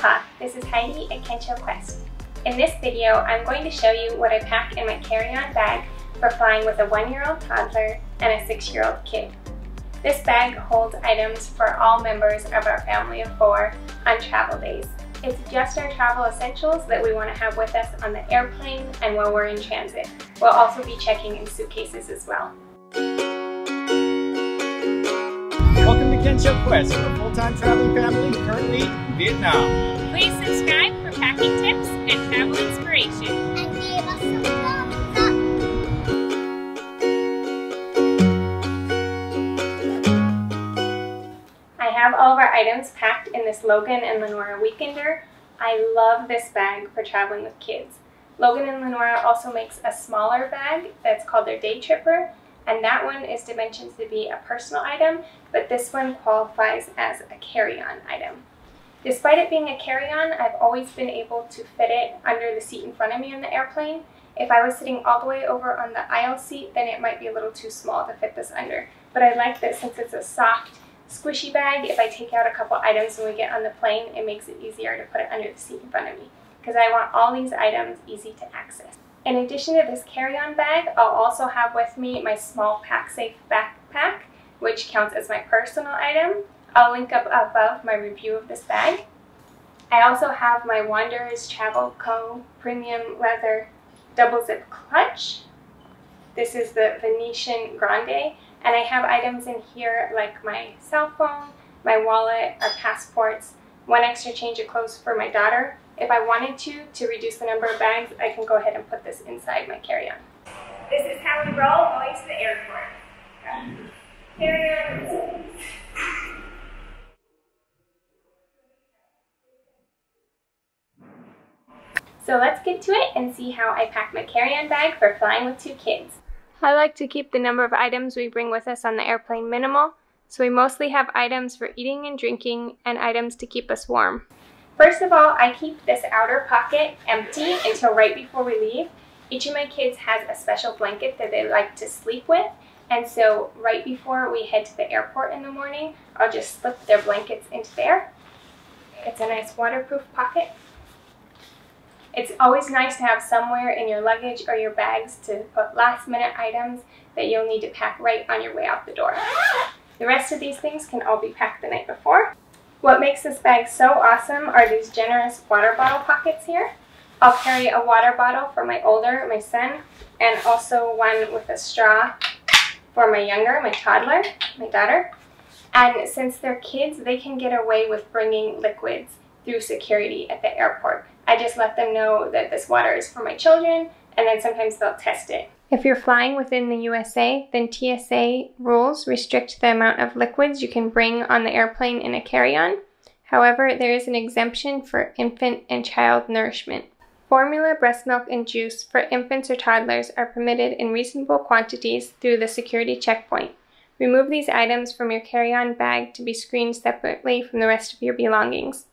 Aloha, this is Heidi at Kensho Quest. In this video, I'm going to show you what I pack in my carry-on bag for flying with a one-year-old toddler and a six-year-old kid. This bag holds items for all members of our family of four on travel days. It's just our travel essentials that we want to have with us on the airplane and while we're in transit. We'll also be checking in suitcases as well. Welcome to Kensho Quest, a full-time traveling family currently in Vietnam. Please subscribe for packing tips and travel inspiration. And give us some thumbs up. I have all of our items packed in this Logan and Lenora Weekender. I love this bag for traveling with kids. Logan and Lenora also makes a smaller bag that's called their Day Tripper, and that one is dimensioned to be a personal item, but this one qualifies as a carry-on item. Despite it being a carry-on, I've always been able to fit it under the seat in front of me on the airplane. If I was sitting all the way over on the aisle seat, then it might be a little too small to fit this under. But I like that since it's a soft, squishy bag, if I take out a couple items when we get on the plane, it makes it easier to put it under the seat in front of me because I want all these items easy to access. In addition to this carry-on bag, I'll also have with me my small PacSafe backpack, which counts as my personal item. I'll link up above my review of this bag. I also have my Wanderers Travel Co. Premium Leather Double Zip Clutch. This is the Venetian Grande, and I have items in here like my cell phone, my wallet, our passports, one extra change of clothes for my daughter. If I wanted to, to reduce the number of bags, I can go ahead and put this inside my carry-on. This is how we roll going to the airport. Carry-on. So let's get to it and see how I pack my carry-on bag for flying with two kids. I like to keep the number of items we bring with us on the airplane minimal, so we mostly have items for eating and drinking and items to keep us warm. First of all, I keep this outer pocket empty until right before we leave. Each of my kids has a special blanket that they like to sleep with, and so right before we head to the airport in the morning, I'll just slip their blankets into there. It's a nice waterproof pocket. It's always nice to have somewhere in your luggage or your bags to put last minute items that you'll need to pack right on your way out the door. The rest of these things can all be packed the night before. What makes this bag so awesome are these generous water bottle pockets here. I'll carry a water bottle for my older, my son, and also one with a straw for my younger, my toddler, my daughter. And since they're kids, they can get away with bringing liquids through security at the airport. I just let them know that this water is for my children, and then sometimes they'll test it. If you're flying within the USA, then TSA rules restrict the amount of liquids you can bring on the airplane in a carry on. However, there is an exemption for infant and child nourishment. Formula, breast milk, and juice for infants or toddlers are permitted in reasonable quantities through the security checkpoint. Remove these items from your carry on bag to be screened separately from the rest of your belongings.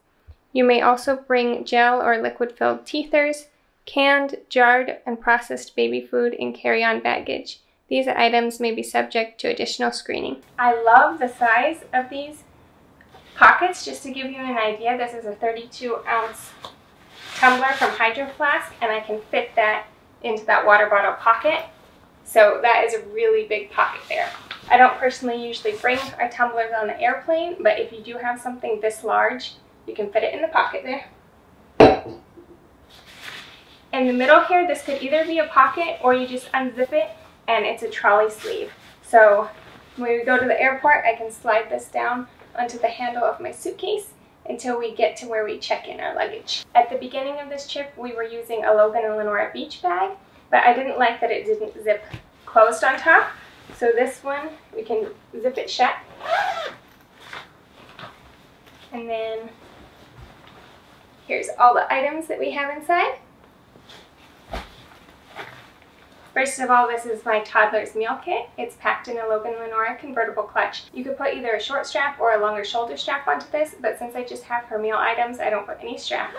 You may also bring gel or liquid filled teethers, canned, jarred, and processed baby food in carry on baggage. These items may be subject to additional screening. I love the size of these pockets. Just to give you an idea, this is a 32 ounce tumbler from Hydro Flask, and I can fit that into that water bottle pocket. So that is a really big pocket there. I don't personally usually bring our tumblers on the airplane, but if you do have something this large, you can fit it in the pocket there. In the middle here, this could either be a pocket or you just unzip it and it's a trolley sleeve. So when we go to the airport, I can slide this down onto the handle of my suitcase until we get to where we check in our luggage. At the beginning of this trip, we were using a Logan and Lenora beach bag, but I didn't like that it didn't zip closed on top. So this one, we can zip it shut. And then here's all the items that we have inside. First of all, this is my toddler's meal kit. It's packed in a Logan Lenora convertible clutch. You could put either a short strap or a longer shoulder strap onto this, but since I just have her meal items, I don't put any strap.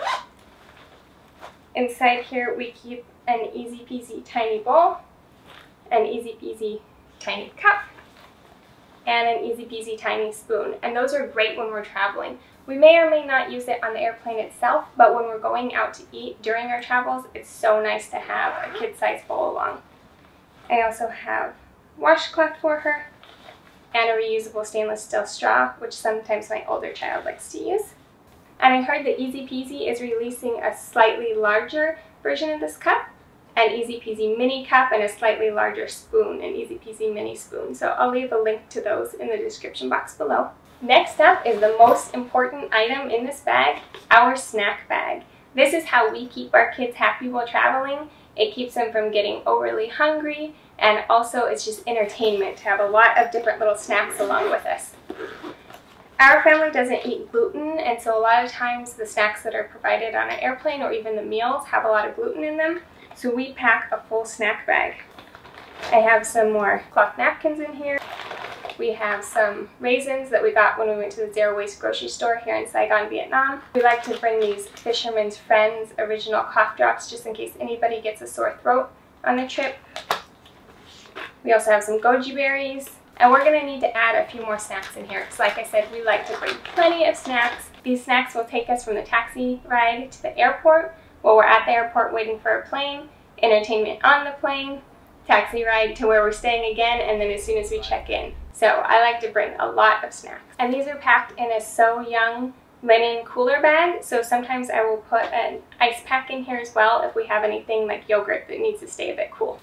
Inside here, we keep an easy peasy tiny bowl, an easy peasy tiny cup, and an easy peasy tiny spoon. And those are great when we're traveling. We may or may not use it on the airplane itself, but when we're going out to eat during our travels, it's so nice to have a kid-sized bowl along. I also have washcloth for her and a reusable stainless steel straw, which sometimes my older child likes to use. And I heard that Easy Peasy is releasing a slightly larger version of this cup, an Easy Peasy mini cup, and a slightly larger spoon, an Easy Peasy mini spoon. So I'll leave a link to those in the description box below. Next up is the most important item in this bag, our snack bag. This is how we keep our kids happy while traveling. It keeps them from getting overly hungry and also it's just entertainment to have a lot of different little snacks along with us. Our family doesn't eat gluten and so a lot of times the snacks that are provided on an airplane or even the meals have a lot of gluten in them. So we pack a full snack bag. I have some more cloth napkins in here. We have some raisins that we got when we went to the Zero Waste grocery store here in Saigon, Vietnam. We like to bring these Fisherman's Friends original cough drops just in case anybody gets a sore throat on the trip. We also have some goji berries. And we're going to need to add a few more snacks in here because like I said, we like to bring plenty of snacks. These snacks will take us from the taxi ride to the airport while we're at the airport waiting for a plane, entertainment on the plane, taxi ride to where we're staying again, and then as soon as we check in. So I like to bring a lot of snacks. And these are packed in a So Young linen cooler bag, so sometimes I will put an ice pack in here as well if we have anything like yogurt that needs to stay a bit cool.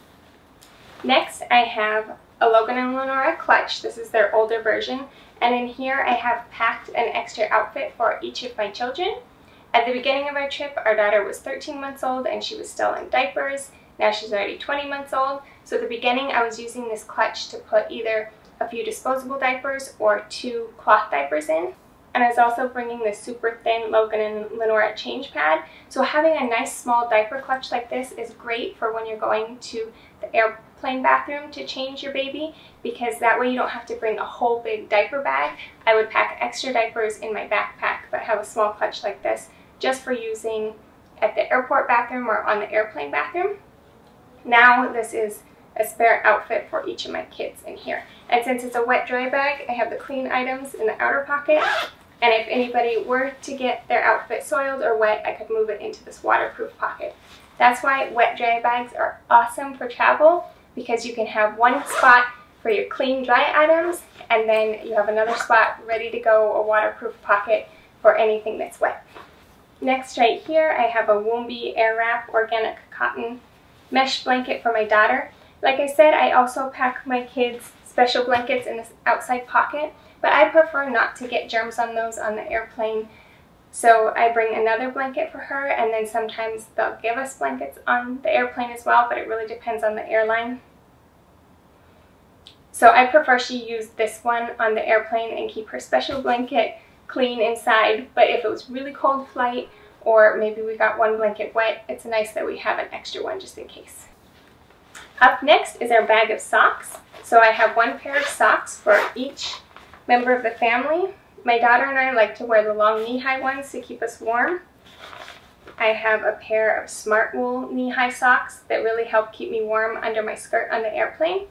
Next, I have a Logan and Lenora clutch. This is their older version. And in here, I have packed an extra outfit for each of my children. At the beginning of our trip, our daughter was 13 months old and she was still in diapers. Now she's already 20 months old. So at the beginning, I was using this clutch to put either a few disposable diapers or two cloth diapers in. And I was also bringing this super thin Logan and Lenora change pad. So having a nice small diaper clutch like this is great for when you're going to the airplane bathroom to change your baby because that way you don't have to bring a whole big diaper bag. I would pack extra diapers in my backpack but have a small clutch like this just for using at the airport bathroom or on the airplane bathroom. Now this is a spare outfit for each of my kids in here. And since it's a wet dry bag, I have the clean items in the outer pocket. And if anybody were to get their outfit soiled or wet, I could move it into this waterproof pocket. That's why wet dry bags are awesome for travel because you can have one spot for your clean dry items and then you have another spot ready to go, a waterproof pocket for anything that's wet. Next right here I have a Woombie Airwrap organic cotton mesh blanket for my daughter. Like I said, I also pack my kids special blankets in this outside pocket, but I prefer not to get germs on those on the airplane. So I bring another blanket for her, and then sometimes they'll give us blankets on the airplane as well, but it really depends on the airline. So I prefer she use this one on the airplane and keep her special blanket clean inside, but if it was really cold flight, or maybe we got one blanket wet, it's nice that we have an extra one just in case. Up next is our bag of socks. So I have one pair of socks for each member of the family. My daughter and I like to wear the long knee-high ones to keep us warm. I have a pair of Smartwool knee-high socks that really help keep me warm under my skirt on the airplane.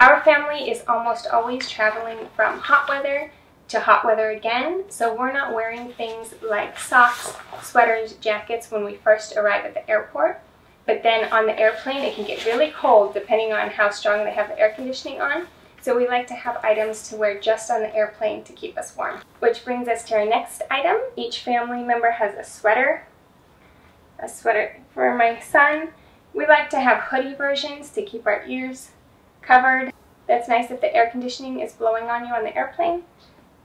Our family is almost always traveling from hot weather to hot weather again, so we're not wearing things like socks, sweaters, jackets when we first arrive at the airport. But then on the airplane, it can get really cold depending on how strong they have the air conditioning on. So we like to have items to wear just on the airplane to keep us warm. Which brings us to our next item. Each family member has a sweater. A sweater for my son. We like to have hoodie versions to keep our ears covered. That's nice if the air conditioning is blowing on you on the airplane.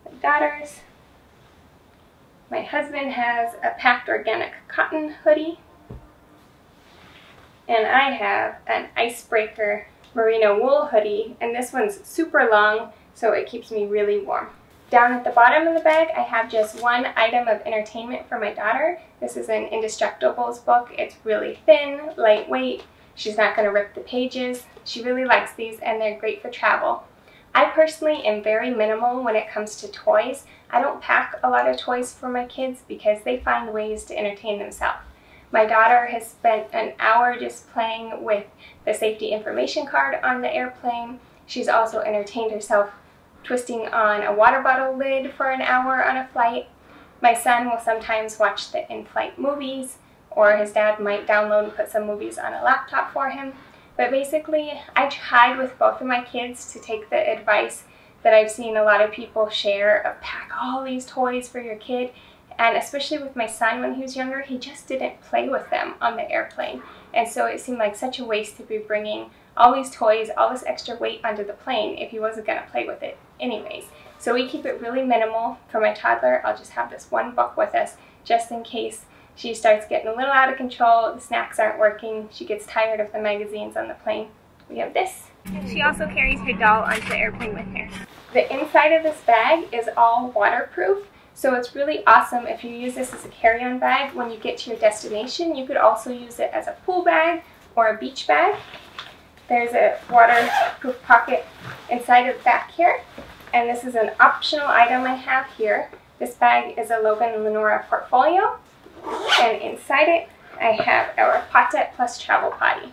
My daughters. My husband has a Pact organic cotton hoodie and I have an Icebreaker merino wool hoodie and this one's super long so it keeps me really warm. Down at the bottom of the bag I have just one item of entertainment for my daughter. This is an Indestructibles book. It's really thin, lightweight. She's not going to rip the pages. She really likes these and they're great for travel. I personally am very minimal when it comes to toys. I don't pack a lot of toys for my kids because they find ways to entertain themselves. My daughter has spent an hour just playing with the safety information card on the airplane. She's also entertained herself twisting on a water bottle lid for an hour on a flight. My son will sometimes watch the in-flight movies, or his dad might download and put some movies on a laptop for him. But basically, I tried with both of my kids to take the advice that I've seen a lot of people share of pack all these toys for your kid. And especially with my son when he was younger, he just didn't play with them on the airplane. And so it seemed like such a waste to be bringing all these toys, all this extra weight onto the plane if he wasn't going to play with it anyways. So we keep it really minimal. For my toddler, I'll just have this one book with us just in case she starts getting a little out of control, the snacks aren't working, she gets tired of the magazines on the plane. We have this. She also carries her doll onto the airplane with her. The inside of this bag is all waterproof, so it's really awesome if you use this as a carry-on bag when you get to your destination. You could also use it as a pool bag or a beach bag. There's a waterproof pocket inside of the back here, and this is an optional item I have here. This bag is a Logan Lenora portfolio, and inside it I have our Potette Plus Travel Potty.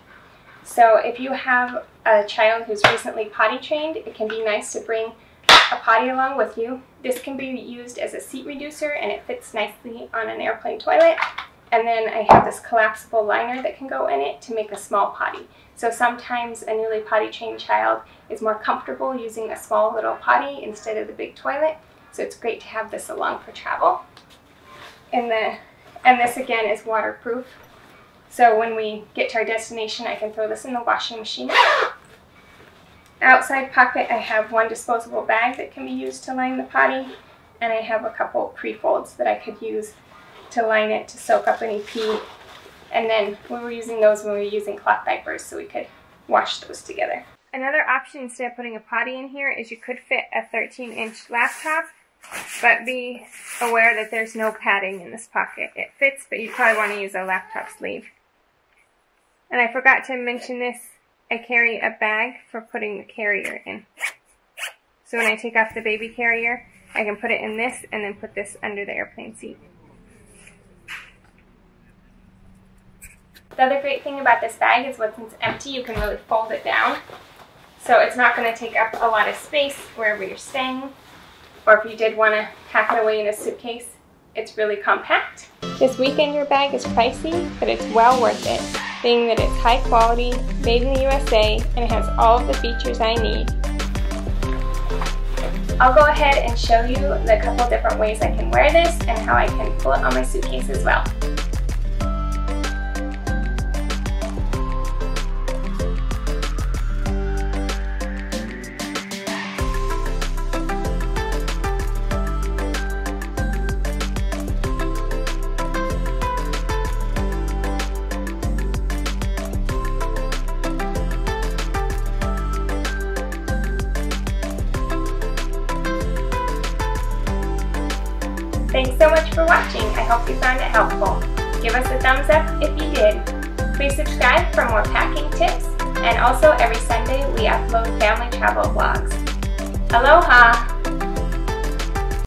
So if you have a child who's recently potty trained, it can be nice to bring a potty along with you. This can be used as a seat reducer and it fits nicely on an airplane toilet. And then I have this collapsible liner that can go in it to make a small potty. So sometimes a newly potty trained child is more comfortable using a small little potty instead of the big toilet. So it's great to have this along for travel. And, the, and this again is waterproof. So when we get to our destination, I can throw this in the washing machine. Outside pocket, I have one disposable bag that can be used to line the potty, and I have a couple pre-folds that I could use to line it to soak up any pee. And then we were using those when we were using cloth diapers, so we could wash those together. Another option instead of putting a potty in here is you could fit a 13 inch laptop, but be aware that there's no padding in this pocket. It fits, but you probably want to use a laptop sleeve. And I forgot to mention this, I carry a bag for putting the carrier in. So when I take off the baby carrier, I can put it in this and then put this under the airplane seat. The other great thing about this bag is once it's empty, you can really fold it down. So it's not going to take up a lot of space wherever you're staying. Or if you did want to pack it away in a suitcase, it's really compact. This Weekender bag is pricey, but it's well worth it, being that it's high quality, made in the USA, and it has all of the features I need. I'll go ahead and show you the couple different ways I can wear this and how I can pull it on my suitcase as well. Hope you found it helpful. Give us a thumbs up if you did. Please subscribe for more packing tips. And also every Sunday we upload family travel vlogs. Aloha!